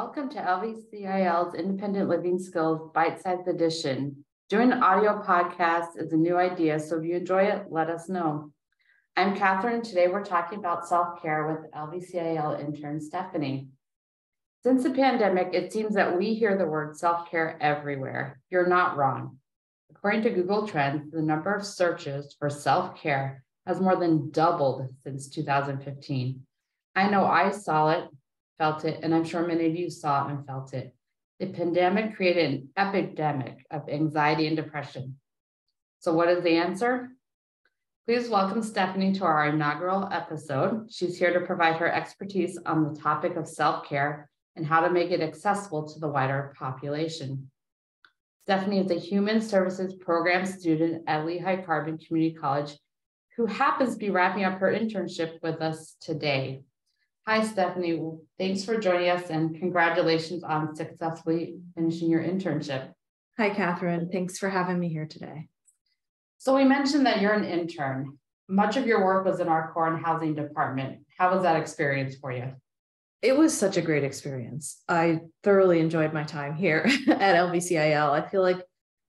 Welcome to LVCIL's Independent Living Skills Bite-Sized Edition. Doing an audio podcast is a new idea, so if you enjoy it, let us know. I'm Catherine. Today we're talking about self-care with LVCIL intern Stefani. Since the pandemic, it seems that we hear the word self-care everywhere. You're not wrong. According to Google Trends, the number of searches for self-care has more than doubled since 2015. I know I saw it felt it, and I'm sure many of you saw and felt it. The pandemic created an epidemic of anxiety and depression. So, what is the answer? Please welcome Stefani to our inaugural episode. She's here to provide her expertise on the topic of self care and how to make it accessible to the wider population. Stefani is a human services program student at Lehigh Carbon Community College who happens to be wrapping up her internship with us today. Hi, Stefani. Thanks for joining us and congratulations on successfully finishing your internship. Hi, Catherine. Thanks for having me here today. So we mentioned that you're an intern. Much of your work was in our core and housing department. How was that experience for you? It was such a great experience. I thoroughly enjoyed my time here at LVCIL. I feel like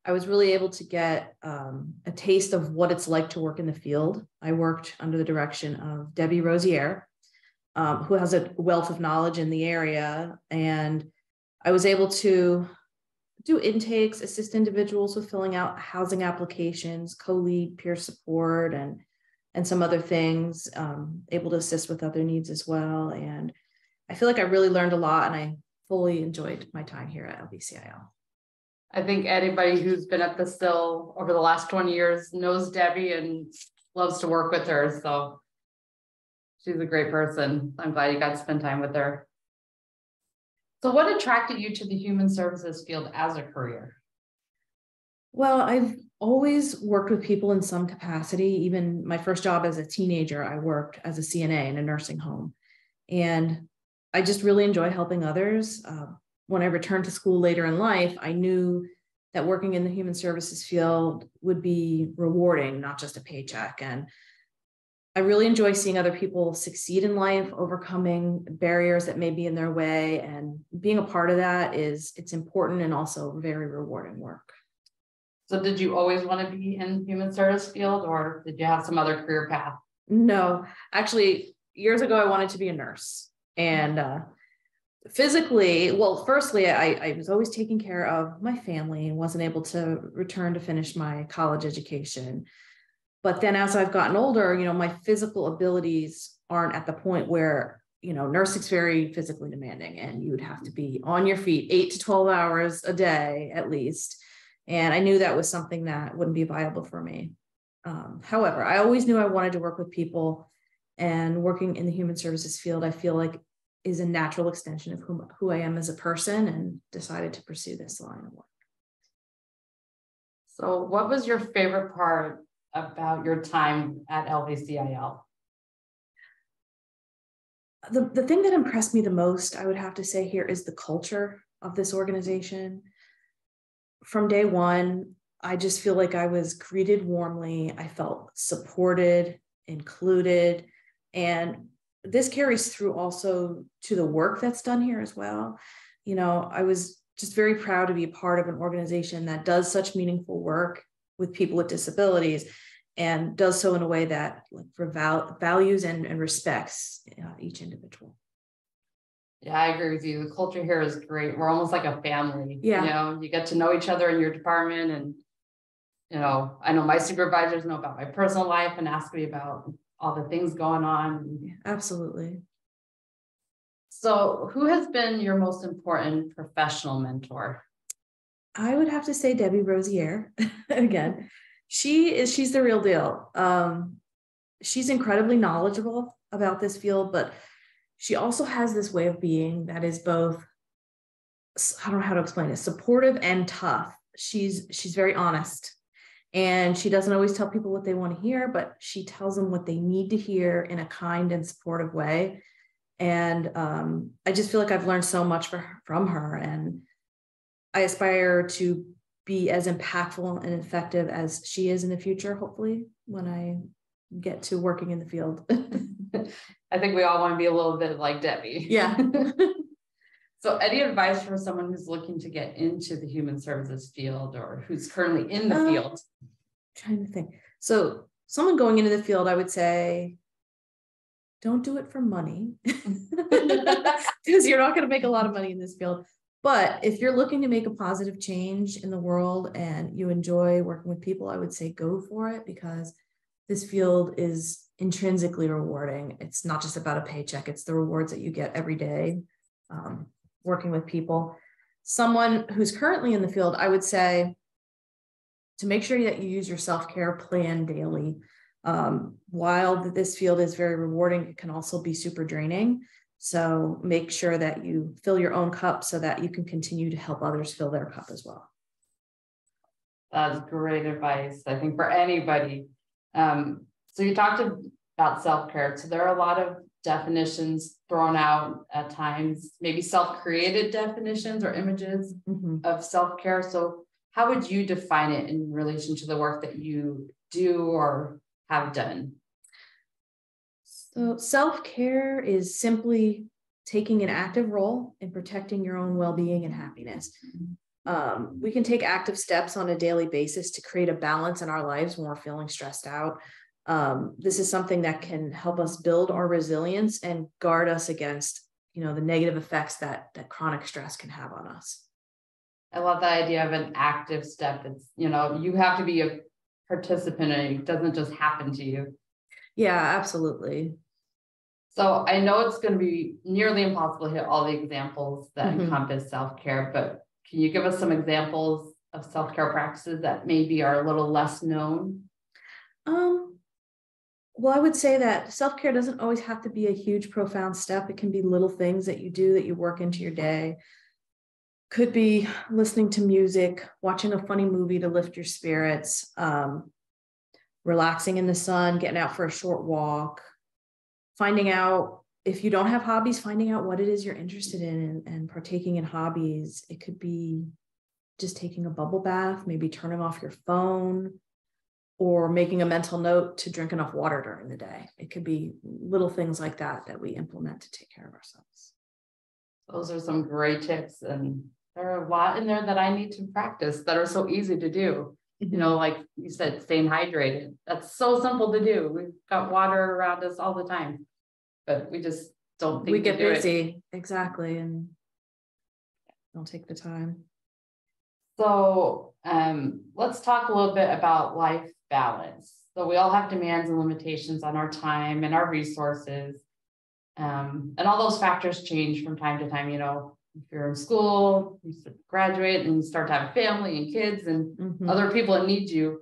I was really able to get um, a taste of what it's like to work in the field. I worked under the direction of Debbie Rosier, um, who has a wealth of knowledge in the area. And I was able to do intakes, assist individuals with filling out housing applications, co-lead peer support, and and some other things. Um, able to assist with other needs as well. And I feel like I really learned a lot, and I fully enjoyed my time here at LVCIL. I think anybody who's been at the still over the last 20 years knows Debbie and loves to work with her. So she's a great person. I'm glad you got to spend time with her. So, what attracted you to the human services field as a career? Well, I've always worked with people in some capacity. Even my first job as a teenager, I worked as a CNA in a nursing home. And I just really enjoy helping others. Uh, when I returned to school later in life, I knew that working in the human services field would be rewarding, not just a paycheck. And I really enjoy seeing other people succeed in life, overcoming barriers that may be in their way. And being a part of that is it's important and also very rewarding work. So did you always want to be in human service field or did you have some other career path? No, actually, years ago, I wanted to be a nurse. And uh, physically, well, firstly, I, I was always taking care of my family and wasn't able to return to finish my college education but then as I've gotten older, you know, my physical abilities aren't at the point where, you know, nursing's very physically demanding and you would have to be on your feet eight to 12 hours a day at least. And I knew that was something that wouldn't be viable for me. Um, however, I always knew I wanted to work with people and working in the human services field, I feel like is a natural extension of who, who I am as a person and decided to pursue this line of work. So, what was your favorite part about your time at LVCIL? The, the thing that impressed me the most, I would have to say here, is the culture of this organization. From day one, I just feel like I was greeted warmly. I felt supported, included, and this carries through also to the work that's done here as well. You know, I was just very proud to be a part of an organization that does such meaningful work with people with disabilities and does so in a way that like val- values and, and respects uh, each individual. Yeah, I agree with you. The culture here is great. We're almost like a family. Yeah. You know, you get to know each other in your department. And, you know, I know my supervisors know about my personal life and ask me about all the things going on. Absolutely. So, who has been your most important professional mentor? I would have to say Debbie Rosier again. She is she's the real deal. Um, she's incredibly knowledgeable about this field, but she also has this way of being that is both I don't know how to explain it, supportive and tough. She's she's very honest. And she doesn't always tell people what they want to hear, but she tells them what they need to hear in a kind and supportive way. And um, I just feel like I've learned so much her, from her. And I aspire to be as impactful and effective as she is in the future, hopefully, when I get to working in the field. I think we all want to be a little bit like Debbie. Yeah. So, any advice for someone who's looking to get into the human services field or who's currently in the Uh, field? trying to think. So, someone going into the field, I would say, don't do it for money because you're not going to make a lot of money in this field. But if you're looking to make a positive change in the world and you enjoy working with people, I would say go for it because this field is intrinsically rewarding. It's not just about a paycheck, it's the rewards that you get every day um, working with people. Someone who's currently in the field, I would say to make sure that you use your self care plan daily. Um, while this field is very rewarding, it can also be super draining. So make sure that you fill your own cup so that you can continue to help others fill their cup as well. That's great advice, I think, for anybody. Um, so you talked about self-care. So there are a lot of definitions thrown out at times, maybe self-created definitions or images Mhm. of self-care. So how would you define it in relation to the work that you do or have done? So self care is simply taking an active role in protecting your own well being and happiness. Um, we can take active steps on a daily basis to create a balance in our lives when we're feeling stressed out. Um, this is something that can help us build our resilience and guard us against, you know, the negative effects that that chronic stress can have on us. I love the idea of an active step. It's, you know, you have to be a participant and it doesn't just happen to you. Yeah, absolutely. So I know it's going to be nearly impossible to hit all the examples that Mhm. encompass self-care, but can you give us some examples of self-care practices that maybe are a little less known? Um, well, I would say that self care doesn't always have to be a huge, profound step. It can be little things that you do that you work into your day. Could be listening to music, watching a funny movie to lift your spirits, um, relaxing in the sun, getting out for a short walk, finding out if you don't have hobbies, finding out what it is you're interested in and, and partaking in hobbies. It could be just taking a bubble bath, maybe turning off your phone, or making a mental note to drink enough water during the day. It could be little things like that that we implement to take care of ourselves. Those are some great tips and there are a lot in there that I need to practice that are so easy to do. You mm-hmm. know, like you said, staying hydrated. That's so simple to do. We've got water around us all the time. But we just don't think we get do it. busy, exactly, and don't take the time. So um, let's talk a little bit about life balance. So we all have demands and limitations on our time and our resources. Um, and all those factors change from time to time, you know, if you're in school, you graduate and you start to have a family and kids and Mhm. other people that need you.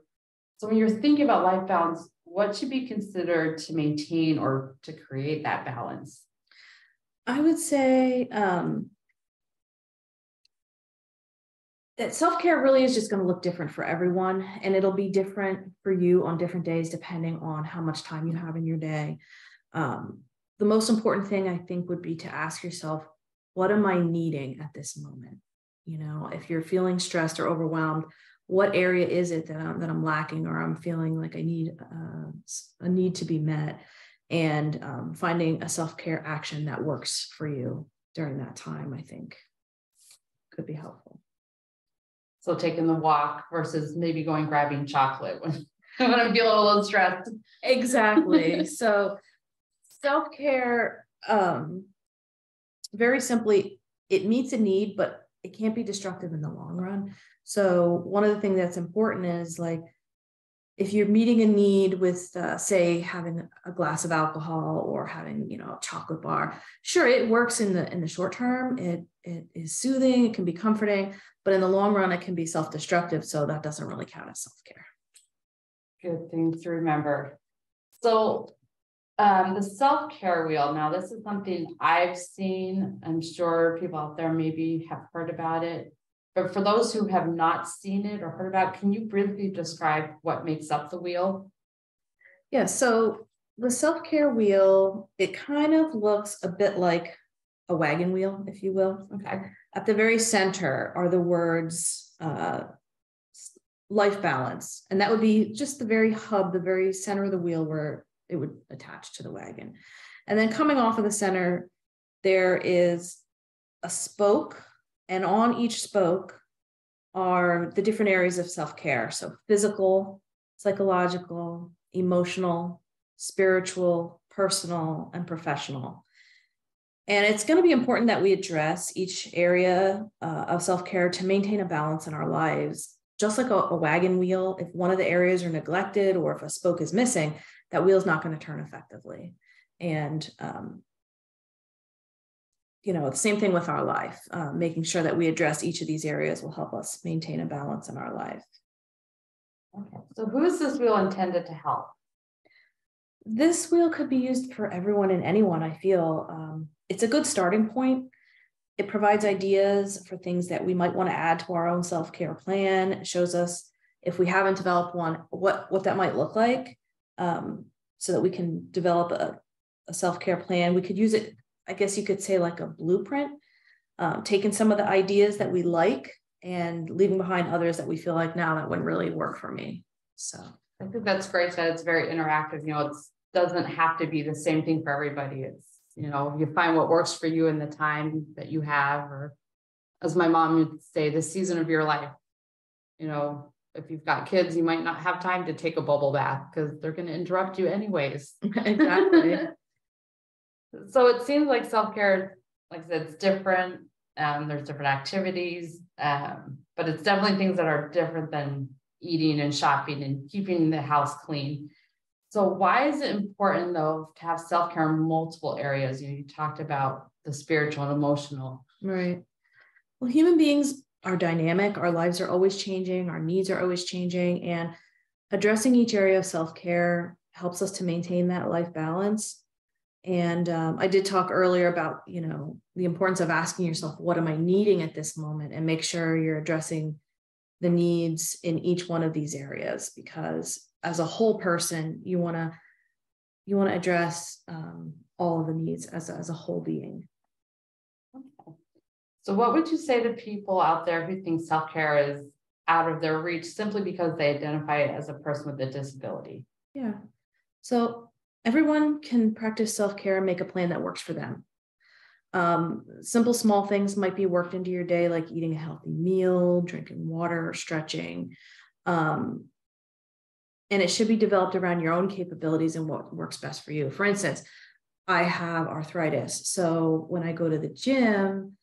So when you're thinking about life balance, what should be considered to maintain or to create that balance? I would say um, that self care really is just going to look different for everyone, and it'll be different for you on different days depending on how much time you have in your day. Um, the most important thing I think would be to ask yourself, what am I needing at this moment? You know, if you're feeling stressed or overwhelmed, what area is it that I'm, that I'm lacking or I'm feeling like I need uh, a need to be met? And um, finding a self care action that works for you during that time, I think could be helpful. So taking the walk versus maybe going grabbing chocolate when, when I'm feeling a little stressed. Exactly. so self care, um, very simply, it meets a need, but it can't be destructive in the long run. So one of the things that's important is like if you're meeting a need with uh, say having a glass of alcohol or having you know a chocolate bar sure it works in the in the short term. It it is soothing. It can be comforting. But in the long run it can be self-destructive. So that doesn't really count as self-care. Good thing to remember. So um, the self-care wheel, now this is something I've seen. I'm sure people out there maybe have heard about it. But for those who have not seen it or heard about, it, can you briefly describe what makes up the wheel? Yeah, so the self care wheel, it kind of looks a bit like a wagon wheel, if you will. Okay. At the very center are the words uh, life balance. And that would be just the very hub, the very center of the wheel where it would attach to the wagon. And then coming off of the center, there is a spoke, and on each spoke are the different areas of self care. So, physical, psychological, emotional, spiritual, personal, and professional. And it's going to be important that we address each area uh, of self care to maintain a balance in our lives. Just like a, a, wagon wheel, if one of the areas are neglected or if a spoke is missing, that wheel's not going to turn effectively. And, um, you know, the same thing with our life, uh, making sure that we address each of these areas will help us maintain a balance in our life. Okay. So, who is this wheel intended to help? This wheel could be used for everyone and anyone, I feel. Um, it's a good starting point. It provides ideas for things that we might want to add to our own self care plan. It shows us if we haven't developed one, what, what that might look like um, so that we can develop a, a self care plan. We could use it, I guess you could say, like a blueprint, um, taking some of the ideas that we like and leaving behind others that we feel like now that wouldn't really work for me. So I think that's great that it's very interactive. You know, it doesn't have to be the same thing for everybody. It's, you know, you find what works for you in the time that you have, or as my mom would say, the season of your life. You know, if you've got kids, you might not have time to take a bubble bath because they're going to interrupt you anyways. exactly. so it seems like self-care, like I said, it's different. Um, there's different activities, um, but it's definitely things that are different than eating and shopping and keeping the house clean. So why is it important though to have self-care in multiple areas? You, know, you talked about the spiritual and emotional. Right. Well, human beings are dynamic. Our lives are always changing. Our needs are always changing. And addressing each area of self-care helps us to maintain that life balance. And um, I did talk earlier about, you know, the importance of asking yourself, what am I needing at this moment? And make sure you're addressing the needs in each one of these areas because as a whole person you want to you want to address um, all of the needs as a, as a whole being. So what would you say to people out there who think self-care is out of their reach simply because they identify as a person with a disability yeah so everyone can practice self-care and make a plan that works for them um, simple small things might be worked into your day, like eating a healthy meal, drinking water, stretching. Um, and it should be developed around your own capabilities and what works best for you. For instance, I have arthritis. So when I go to the gym,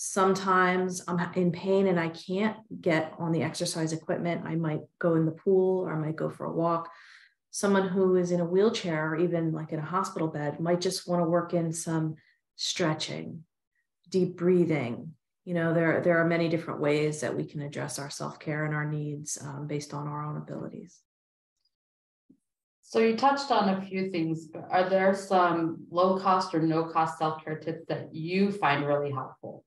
sometimes I'm in pain and I can't get on the exercise equipment. I might go in the pool or I might go for a walk. Someone who is in a wheelchair or even like in a hospital bed might just want to work in some stretching, deep breathing. You know, there, there are many different ways that we can address our self care and our needs um, based on our own abilities. So you touched on a few things, but are there some low cost or no cost self care tips that you find really helpful?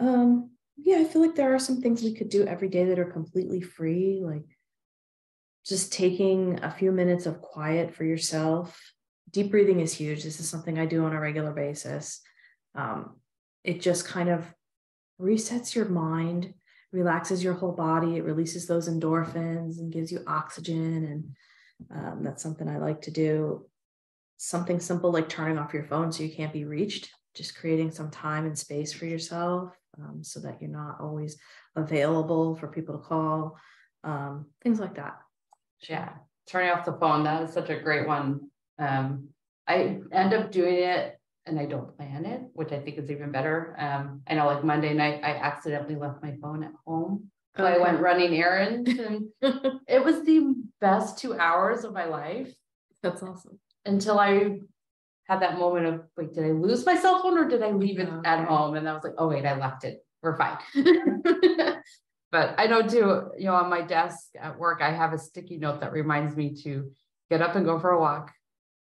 Um, yeah, I feel like there are some things we could do every day that are completely free, like just taking a few minutes of quiet for yourself, deep breathing is huge. This is something I do on a regular basis. Um, it just kind of resets your mind, relaxes your whole body. It releases those endorphins and gives you oxygen. And um, that's something I like to do. Something simple like turning off your phone so you can't be reached, just creating some time and space for yourself um, so that you're not always available for people to call, um, things like that. Yeah, turning off the phone, that is such a great one um, I end up doing it and I don't plan it, which I think is even better. Um, I know like Monday night, I accidentally left my phone at home. So okay. I went running errands and it was the best two hours of my life. That's awesome. Until I had that moment of like, did I lose my cell phone or did I leave it at home? And I was like, oh wait, I left it. We're fine. but I know too, you know, on my desk at work, I have a sticky note that reminds me to get up and go for a walk,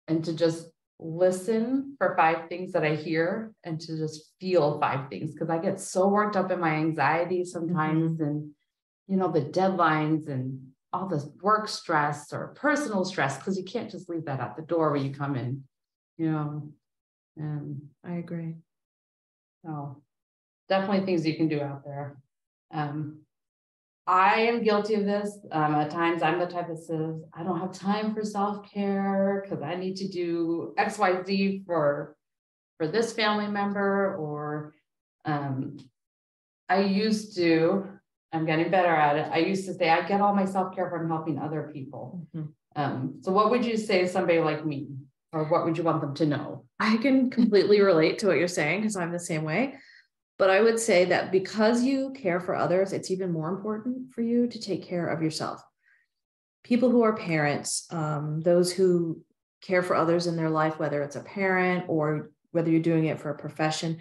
and to just listen for five things that I hear and to just feel five things because I get so worked up in my anxiety sometimes mm-hmm. and you know the deadlines and all this work stress or personal stress because you can't just leave that at the door when you come in you know and I agree so definitely things you can do out there um I am guilty of this. Um, at times, I'm the type that says, I don't have time for self care because I need to do X, Y, Z for for this family member, or Um, I used to, I'm getting better at it. I used to say I get all my self-care from helping other people. Mhm. Um, so what would you say to somebody like me? Or what would you want them to know? I can completely relate to what you're saying because I'm the same way. But I would say that because you care for others, it's even more important for you to take care of yourself. People who are parents, um, those who care for others in their life, whether it's a parent or whether you're doing it for a profession,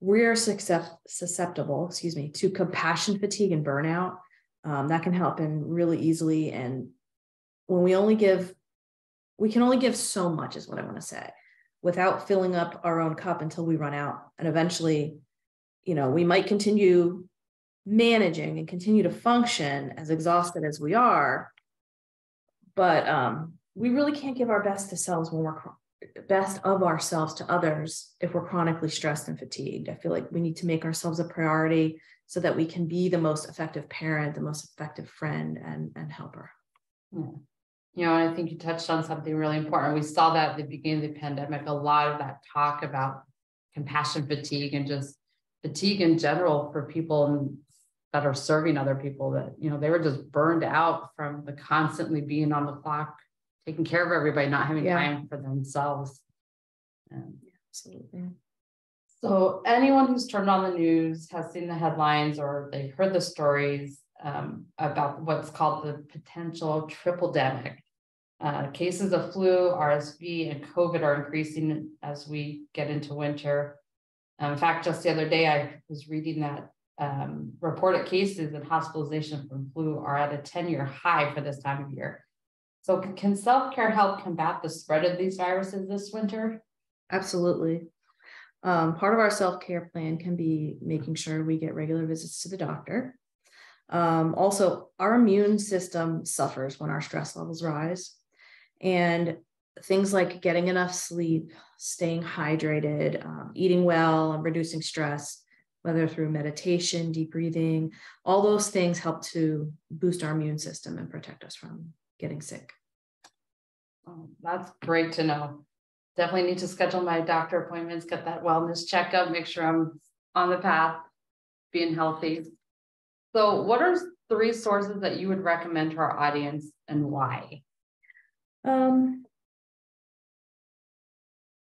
we're susceptible, excuse me, to compassion fatigue and burnout. Um, that can happen really easily. And when we only give, we can only give so much, is what I want to say, without filling up our own cup until we run out. And eventually, you know, we might continue managing and continue to function as exhausted as we are. But um, we really can't give our best to selves when we're best of ourselves to others if we're chronically stressed and fatigued. I feel like we need to make ourselves a priority so that we can be the most effective parent, the most effective friend and, and helper. Yeah. You know, and I think you touched on something really important. We saw that at the beginning of the pandemic, a lot of that talk about compassion fatigue and just fatigue in general for people that are serving other people that, you know, they were just burned out from the constantly being on the clock, taking care of everybody, not having Yeah. time for themselves. Um, Absolutely. so anyone who's turned on the news has seen the headlines or they've heard the stories um, about what's called the potential tripledemic. Uh, cases of flu, RSV, and COVID are increasing as we get into winter. Um, in fact, just the other day, I was reading that um, reported cases and hospitalization from flu are at a 10 year high for this time of year. So, can self care help combat the spread of these viruses this winter? Absolutely. Um, part of our self care plan can be making sure we get regular visits to the doctor. Um, also, our immune system suffers when our stress levels rise. And things like getting enough sleep, staying hydrated, um, eating well, and reducing stress, whether through meditation, deep breathing, all those things help to boost our immune system and protect us from getting sick. Oh, that's great to know. Definitely need to schedule my doctor appointments, get that wellness checkup, make sure I'm on the path, being healthy. So, what are three sources that you would recommend to our audience and why? Um,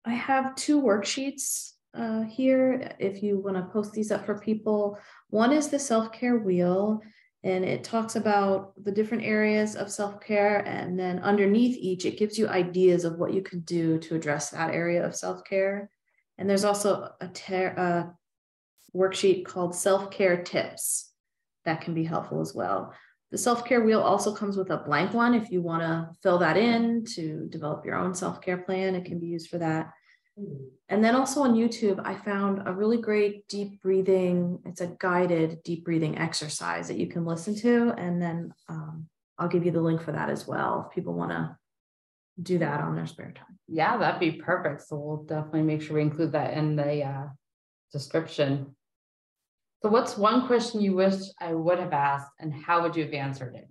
I have two worksheets uh, here if you want to post these up for people. One is the self care wheel, and it talks about the different areas of self care. And then underneath each, it gives you ideas of what you could do to address that area of self care. And there's also a, a worksheet called self care tips that can be helpful as well. The self care wheel also comes with a blank one if you want to fill that in to develop your own self care plan. It can be used for that. And then also on YouTube, I found a really great deep breathing. It's a guided deep breathing exercise that you can listen to. And then um, I'll give you the link for that as well if people want to do that on their spare time. Yeah, that'd be perfect. So, we'll definitely make sure we include that in the uh, description. So, what's one question you wish I would have asked, and how would you have answered it?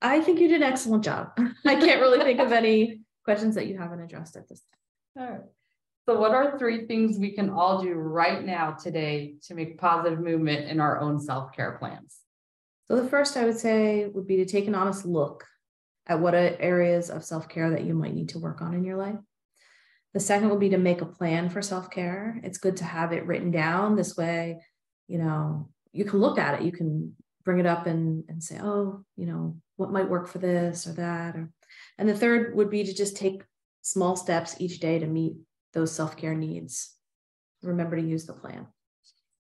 I think you did an excellent job. I can't really think of any questions that you haven't addressed at this time. All right. So, what are three things we can all do right now today to make positive movement in our own self care plans? So, the first I would say would be to take an honest look at what are areas of self care that you might need to work on in your life. The second would be to make a plan for self care. It's good to have it written down. This way, you know, you can look at it, you can bring it up and, and say, oh, you know, what might work for this or that. Or, and the third would be to just take small steps each day to meet those self care needs. Remember to use the plan.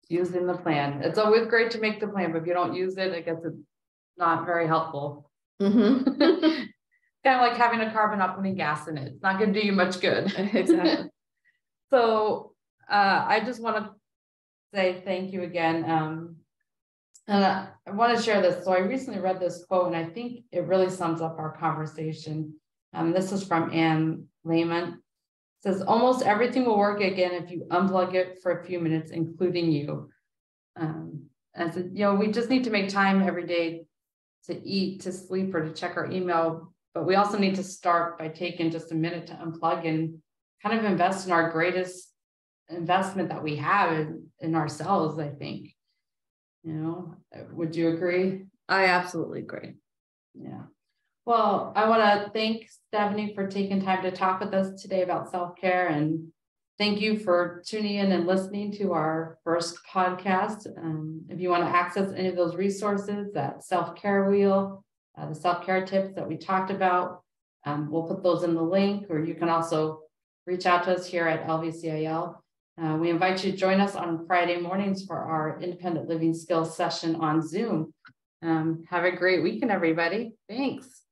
Using the plan. It's always great to make the plan, but if you don't use it, I guess it's not very helpful. Mm-hmm. kind of like having a car but not putting gas in it. It's not going to do you much good. exactly. so uh, I just want to say thank you again. Um, and I, I want to share this. So I recently read this quote, and I think it really sums up our conversation. Um, this is from Anne Lehman. It says almost everything will work again if you unplug it for a few minutes, including you. Um, and you know, we just need to make time every day to eat, to sleep, or to check our email. But we also need to start by taking just a minute to unplug and kind of invest in our greatest investment that we have in, in ourselves, I think. You know, would you agree? I absolutely agree. Yeah. Well, I want to thank Stefani for taking time to talk with us today about self-care and thank you for tuning in and listening to our first podcast. Um, if you want to access any of those resources, that self-care wheel, uh, the self-care tips that we talked about, um, we'll put those in the link, or you can also reach out to us here at LVCIL. Uh, we invite you to join us on Friday mornings for our independent living skills session on Zoom. Um, have a great weekend, everybody. Thanks.